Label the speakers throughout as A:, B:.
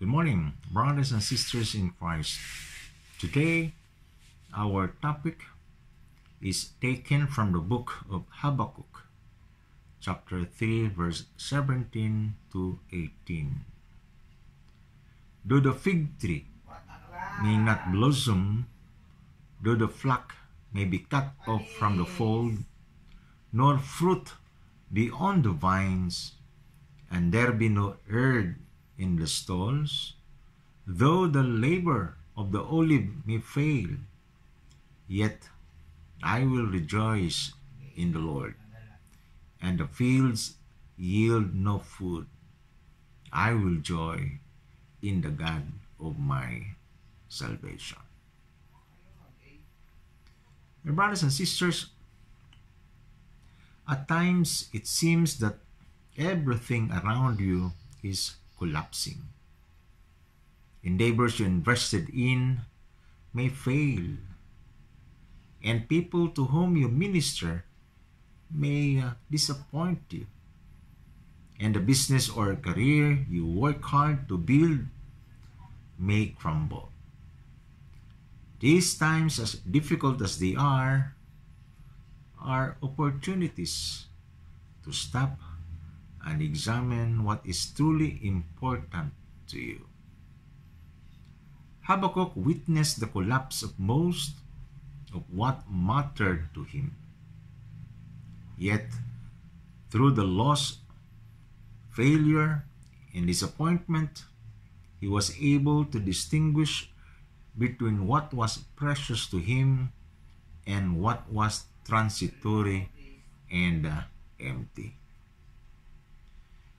A: Good morning, brothers and sisters in Christ. Today, our topic is taken from the book of Habakkuk, chapter 3, verse 17 to 18. Though the fig tree may not blossom, though the flock may be cut off from the fold, nor fruit be on the vines, and there be no herd in the stalls, though the labor of the olive may fail, yet I will rejoice in the Lord, and the fields yield no food. I will joy in the God of my salvation. My brothers and sisters, at times it seems that everything around you is collapsing. Endeavors you invested in may fail, and people to whom you minister may uh, disappoint you. And the business or career you work hard to build may crumble. These times, as difficult as they are, are opportunities to stop and examine what is truly important to you. Habakkuk witnessed the collapse of most of what mattered to him. Yet, through the loss, failure, and disappointment, he was able to distinguish between what was precious to him and what was transitory and uh, empty.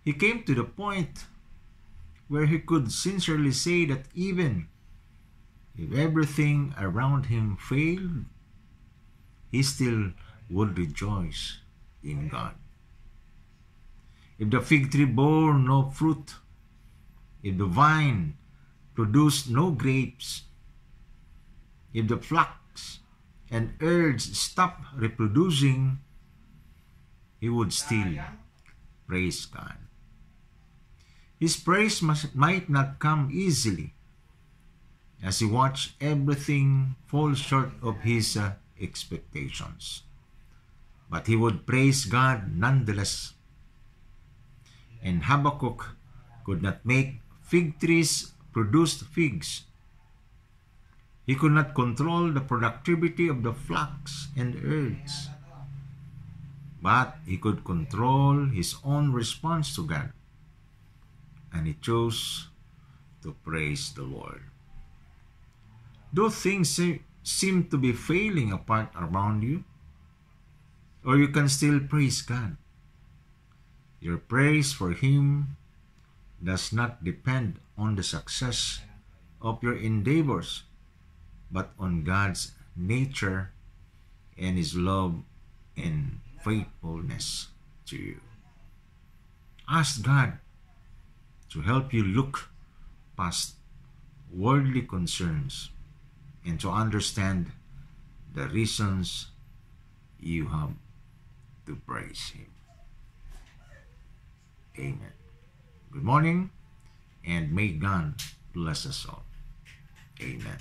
A: He came to the point where he could sincerely say that even if everything around him failed, he still would rejoice in God. If the fig tree bore no fruit, if the vine produced no grapes, if the flocks and herds stopped reproducing, he would still praise God. His praise must, might not come easily as he watched everything fall short of his uh, expectations. But he would praise God nonetheless. And Habakkuk could not make fig trees produce figs he could not control the productivity of the flocks and herds, but he could control his own response to God, and he chose to praise the Lord. Though things seem to be failing apart around you, or you can still praise God. Your praise for Him does not depend on the success of your endeavors but on God's nature and His love and faithfulness to you. Ask God to help you look past worldly concerns and to understand the reasons you have to praise Him. Amen. Good morning and may God bless us all. Amen.